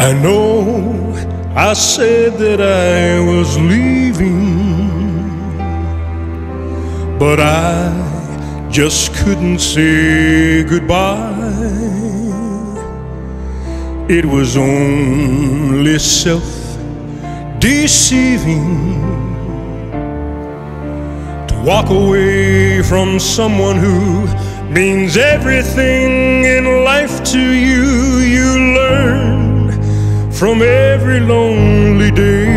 I know I said that I was leaving, but I just couldn't say goodbye. It was only self deceiving to walk away from someone who means everything in life to you. You learn from every lonely day.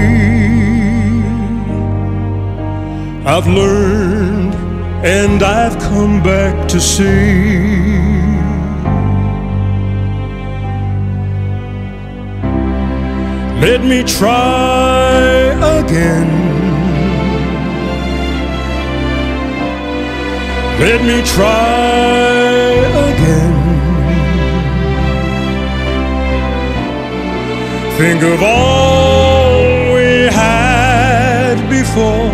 I've learned and I've come back to see. Let me try again. Let me try Think of all we had before.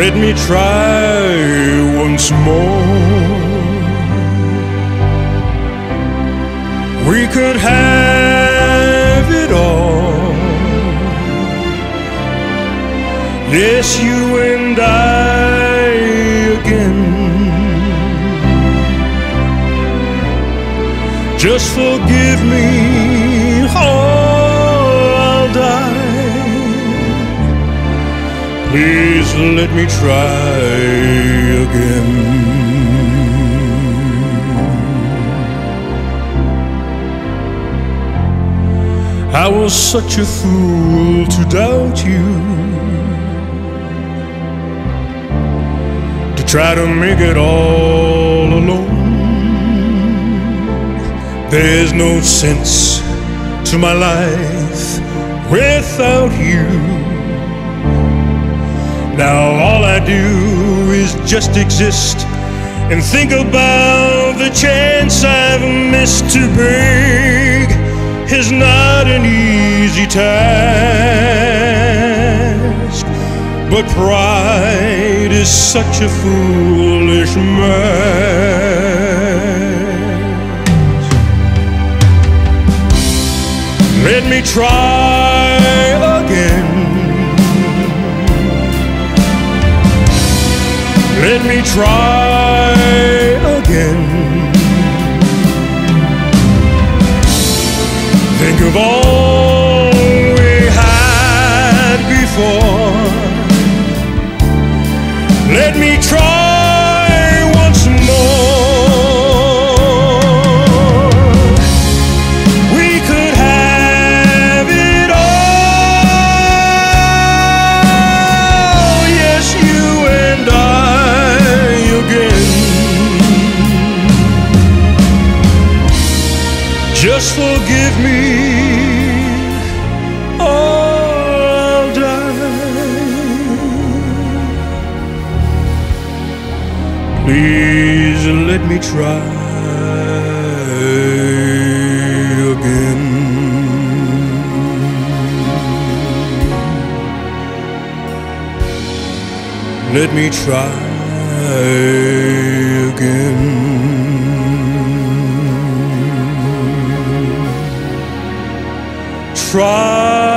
Let me try once more. We could have it all. Yes, you and I again. Just forgive me, or I'll die. Please let me try again. I was such a fool to doubt you. To try to make it all alone. There's no sense to my life without you. Now all I do is just exist and think about the chance I've missed to beg is not an easy task. But pride is such a foolish mask. Let me try again. Let me try again. Think of all we had before. Let me try Just forgive me, or I'll die. Please let me try again. Let me try try.